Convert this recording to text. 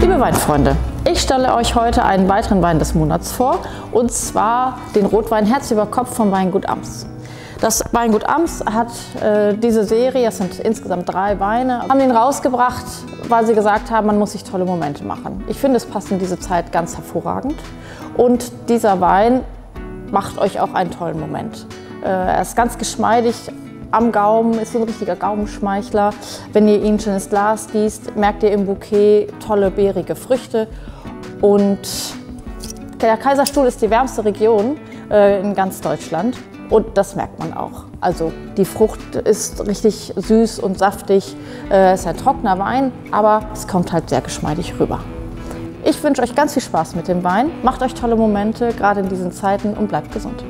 Liebe Weinfreunde, ich stelle euch heute einen weiteren Wein des Monats vor und zwar den Rotwein Herz über Kopf vom Weingut Ams. Das Weingut Ams hat äh, diese Serie, es sind insgesamt drei Weine, haben den rausgebracht, weil sie gesagt haben, man muss sich tolle Momente machen. Ich finde, es passt in diese Zeit ganz hervorragend und dieser Wein macht euch auch einen tollen Moment. Äh, er ist ganz geschmeidig, am Gaumen, ist so ein richtiger Gaumenschmeichler. Wenn ihr ihn schon ins Glas gießt, merkt ihr im Bouquet tolle beerige Früchte. Und der Kaiserstuhl ist die wärmste Region äh, in ganz Deutschland. Und das merkt man auch. Also die Frucht ist richtig süß und saftig. Äh, es ist ein trockener Wein, aber es kommt halt sehr geschmeidig rüber. Ich wünsche euch ganz viel Spaß mit dem Wein. Macht euch tolle Momente, gerade in diesen Zeiten und bleibt gesund.